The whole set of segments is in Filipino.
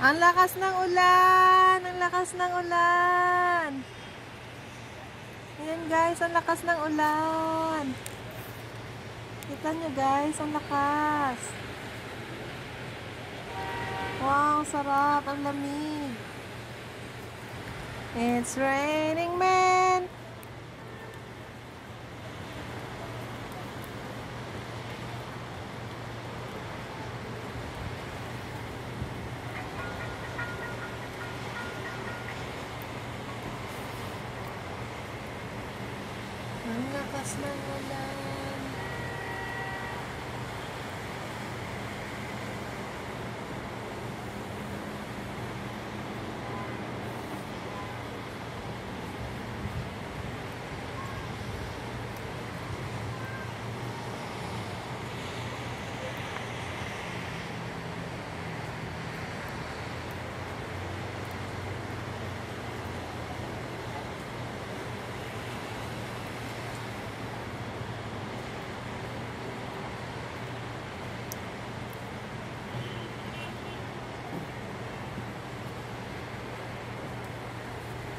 Ang lakas ng ulan! Ang lakas ng ulan! Ayan guys, ang lakas ng ulan. Kita nyo guys, ang lakas. Wow, sarap. Ang lamig. It's raining men. Lakas ng ulan. Ang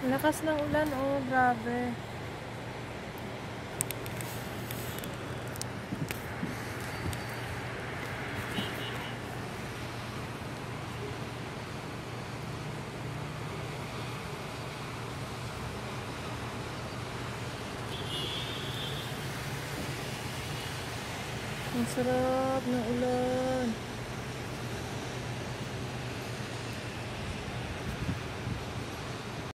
lakas ng ulan, oh, grabe. Ang sarap ng ulan.